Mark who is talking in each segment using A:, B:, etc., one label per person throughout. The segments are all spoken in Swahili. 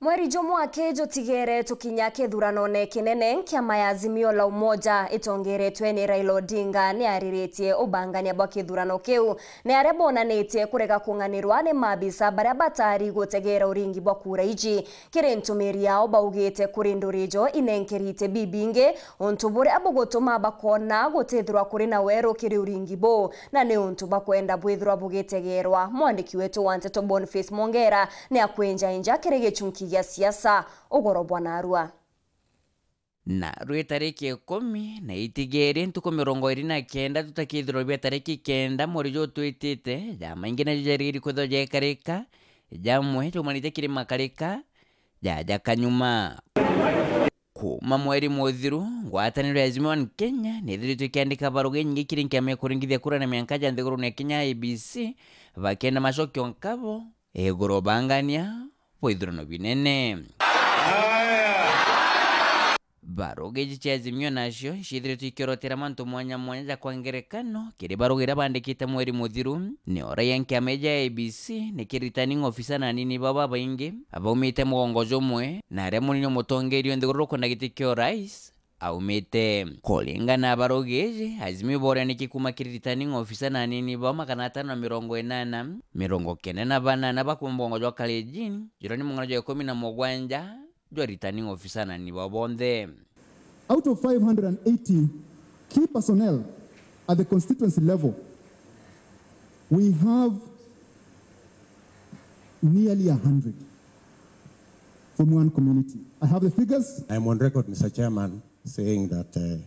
A: mweri jomwake jotigere tukinya kithuranone kinene kiama ya azimio la umoja. Itongeretwe ni raila odinga ni ariritie ubangania bwa kithurano kiu. Ni aria bonanitie kurega kung'anirwa ni mabisa baria batari gutegera uringi bwa kura iji. Kiri ntumiri yao baugite kuri ndurijo inenkerite bibingi untu buria bugutuma bakona gutithirwa kuri na weru kiri uringi bu. Na ni untu bakwenda bwithirwa bugitegerwa mwandiki wetu wa nteto boniface mongera ni akwenjainja kiri gichunki gia siasa ugoro bwana arua
B: na rwi tariki ikumi na itigiri ntuku mirongo iri na kenda tutakithirwa bia tariki kenda mweri jo twitite jama ingi najo jarigiri kwithwa jekarika jamwe jaumanite kirima karika jaja kanyuma. Kuma mweri muthiru ngwataniro ya One Kenya nithiritwe ikiandika baruga nyingi kiri nkiama kuringithia kura na mianka ja nthiguru ya Kenya ABC bakenda macokio nkabo iguru bangania bwa vinene. Binene ciazimio nacio cithiritw ikiorotera mantu mwanya mwanya ja kwa ngerekano kiri baruga iria bandikite mweri muthiru ni oraia nkiama ja ABC ni ki returning officer na nini baba baingi baumite mugongo jumwe na aria munini umutongerio nthiguru kwenda giti kio rais aumite kulingana na baruga nikikuma Azimio ng'ofisa nanini kikuma kiri returning officer na nini bao makana atano na mirongo enana mirongo kene na banana bakuma mugongo jwa kalejini jura ni mung'ano jwa ikumi na mugwanja jwa ritani ng'ofisa na nini bao bonthe
C: out of 580 key personnel at the constituency level, we have nearly 100 from one community. I have the figures.
D: I'm on record, Mr. Chairman, saying that uh,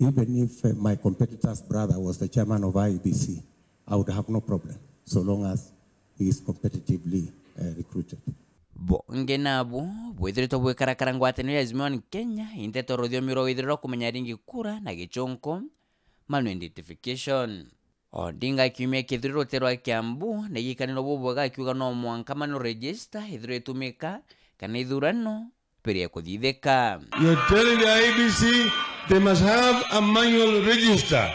D: even if uh, my competitor's brother was the chairman of IEBC, I would have no problem, so long as he is competitively uh, recruited.
B: bonge nabo bwithiritwe bwikarakara ngwataniro ya Azimio One Kenya inteto ruthiumi rwa withirirwa kumenya ringi kura na gichunku manual identification Odinga akiumia kithuriro terwa Kiambu na igikaniro bubwega akiuga no mwanka manu register ithiro itumika kana ithurano ya kuthithika
E: You're telling the IBC they must have a manual register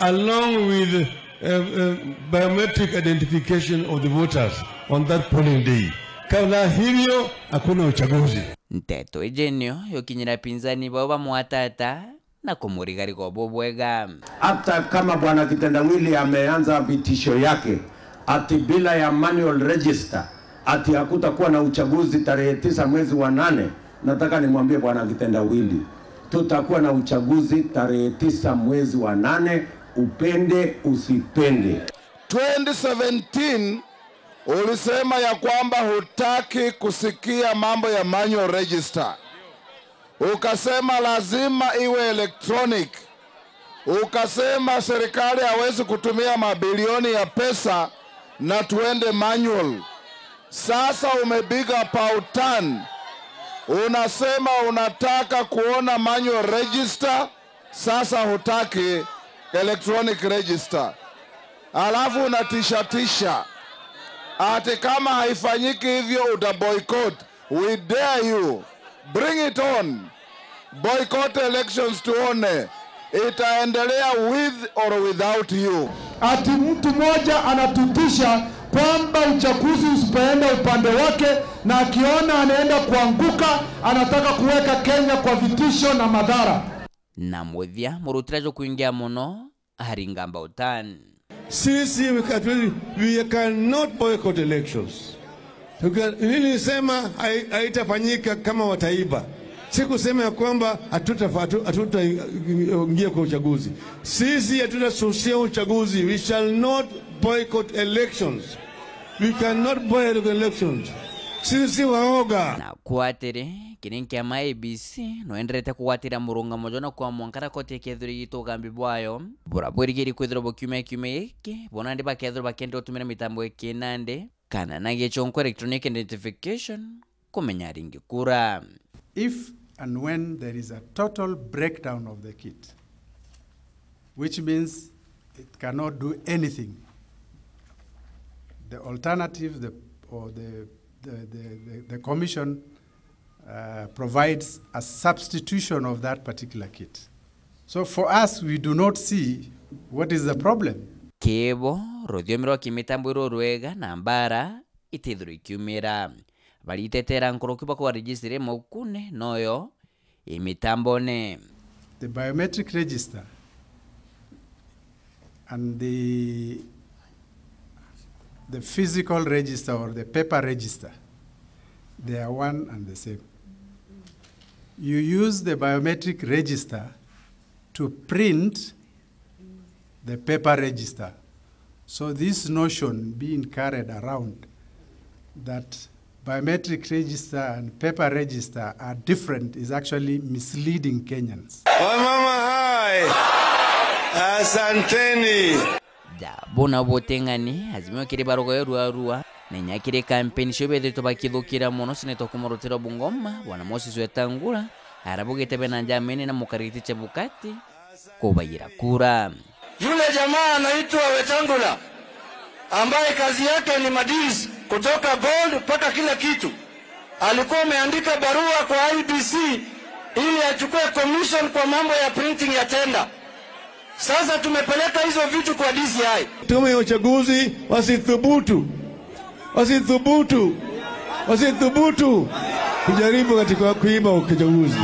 E: along with uh, uh, biometric identification of the voters on that polling day. Kabla hivyo hakuna uchaguzi.
B: nteto ijenio yokinyira pinzani bao bamwatata na kumurigarika bobwega
F: hata kama bwana kitendawili ameanza vitisho yake ati bila ya manual register ati hakutakuwa na uchaguzi tarehe tisa mwezi wa nane. Nataka nimwambie bwana kitendawili, tutakuwa na uchaguzi tarehe tisa mwezi wa nane, upende usipende.
G: 2017 ulisema ya kwamba hutaki kusikia mambo ya manual register, ukasema lazima iwe electronic, ukasema serikali hawezi kutumia mabilioni ya pesa na tuende manual. Sasa umebiga pautan, unasema unataka kuona manual register, sasa hutaki electronic register, alafu unatishatisha. Ati kama haifanyiki hivyo uta boycott. We dare you, bring it on, boycott elections tuone. Itaendelea with or without you.
H: ati mtu mmoja anatutisha kwamba uchaguzi usipoenda upande wake, na akiona anaenda kuanguka, anataka kuweka Kenya kwa vitisho na madhara.
B: na muthia murutirajo kuingia muno hari ngamba utani
E: Sisi we can- we cannot boycott elections. Nilisema haitafanyika kama wataiba. Sikusema ya kwamba atuta atuta hatutaingia kwa uchaguzi. Sisi hatutasusia uchaguzi. We shall not boycott elections. We cannot boycott elections. Sisi si waoga.
B: na kwatiri kiri nkiama abc noenderete kugwatira murungamo jona kwa mwankara koti ekethuri gitu ugambi bwayo bura bwirigiri kwithirwa bukiumia kiumia giki bonandi bakethirwa bakende gutumira mitambo ikinandi kana na gichonko electronic identification kumenya ringi kura
I: if and when there is a total breakdown of the kit, which means it cannot do anything, the alternative, the, or the, the, the, the, commission uh, provides a substitution of that particular kit. So for us, we do not see what is the problem.
B: Noyo imitambone
I: The biometric register and the, the physical register or the paper register, they are one and the same. You use the biometric register to print the paper register. So this notion being carried around that biometric register and paper register are different is actually misleading Kenyans.
E: Wamama hai, asanteni.
B: jabona boteng'ani azimio kiri baroko yorua rua nenya kiri kampeni cio kira bakithukira muno sinetwa kumurutira bungoma. Bwana moses wetangula arabugite benanjamini na mukariti chebukati kubayira kura.
J: Yule jamaa anaitwa Wetangula ambaye kazi yake ni madis kutoka bold mpaka kila kitu, alikuwa ameandika barua kwa IBC ili achukue commission kwa mambo ya printing ya tenda. Sasa tumepeleka hizo vitu kwa DCI.
E: Tume ya uchaguzi wasithubutu, wasithubutu, wasithubutu kujaribu katika kuiba uchaguzi.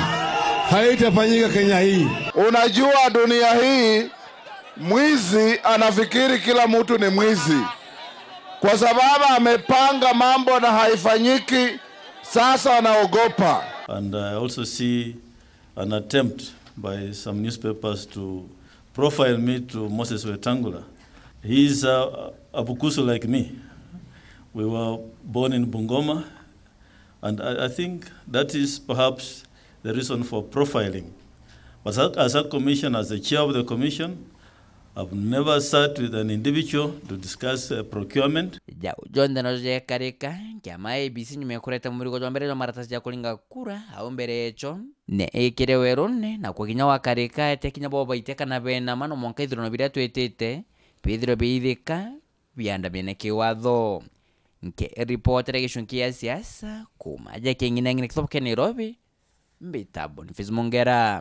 E: Haitafanyika Kenya hii.
G: Unajua dunia hii mwizi anafikiri kila mtu ni mwizi, kwa sababu amepanga mambo na haifanyiki. Sasa anaogopa.
K: And I also see an attempt by some newspapers to profile me to Moses Wetangula. He is a, a Bukusu like me. We were born in Bungoma, and I, I think that is perhaps the reason for profiling. But as a commission, as the chair of the commission, I've never sat with an individual to discuss uh, procurement.
B: ja John the Noje Kareka, Kama abc nyuma kureta murigo jwa mbere jwa maratasi ja kulinga kura au mbere echo ne ikire werone na kwa kinya wakarika ete kinya bo iteka na bena mano monka ithiro biria twetete bithiro biithika bianda biene kiwatho nke reporter gicunki ya siasa kuma ja kengine ngine kithoboke Nairobi. Mbita Boniface Mongera